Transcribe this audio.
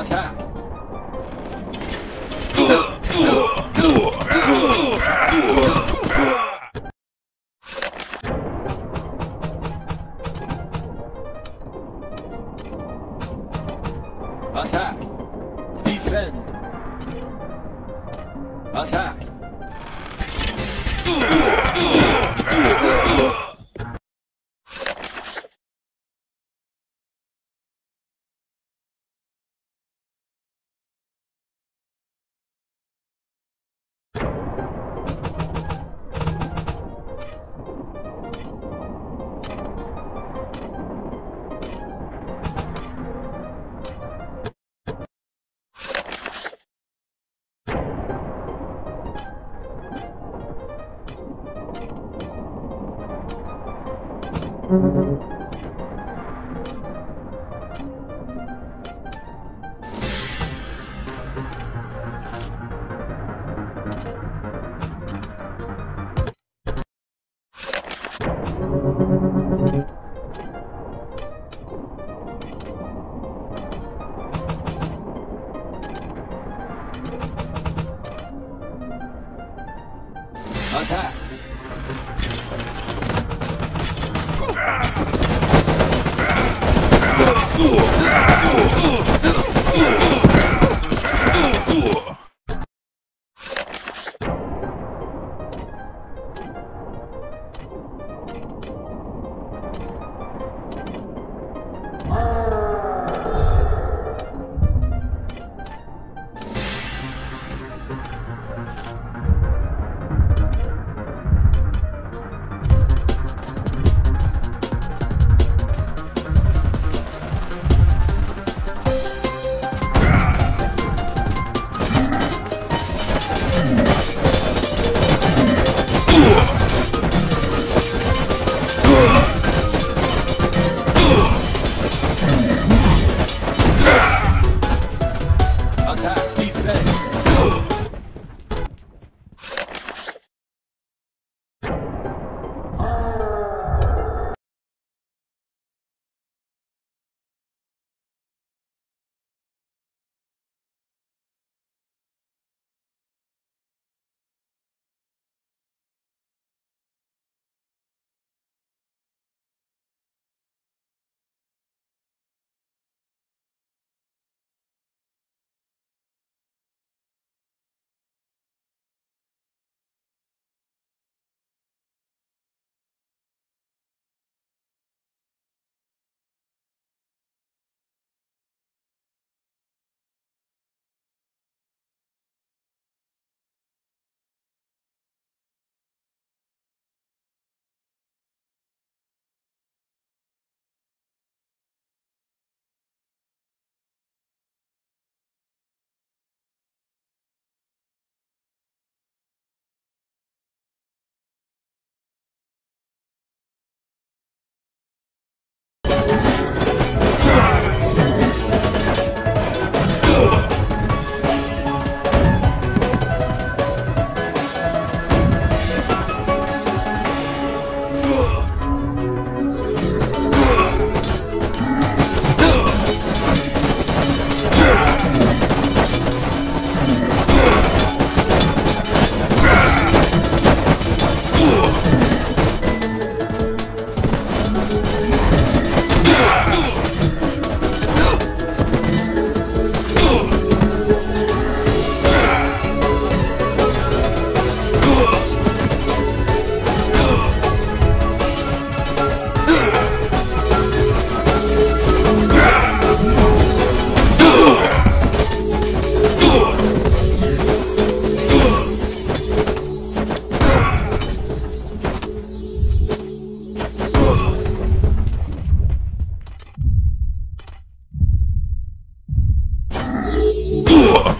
Attack! Attack! Defend! Attack! Attack! Attack! Ugh.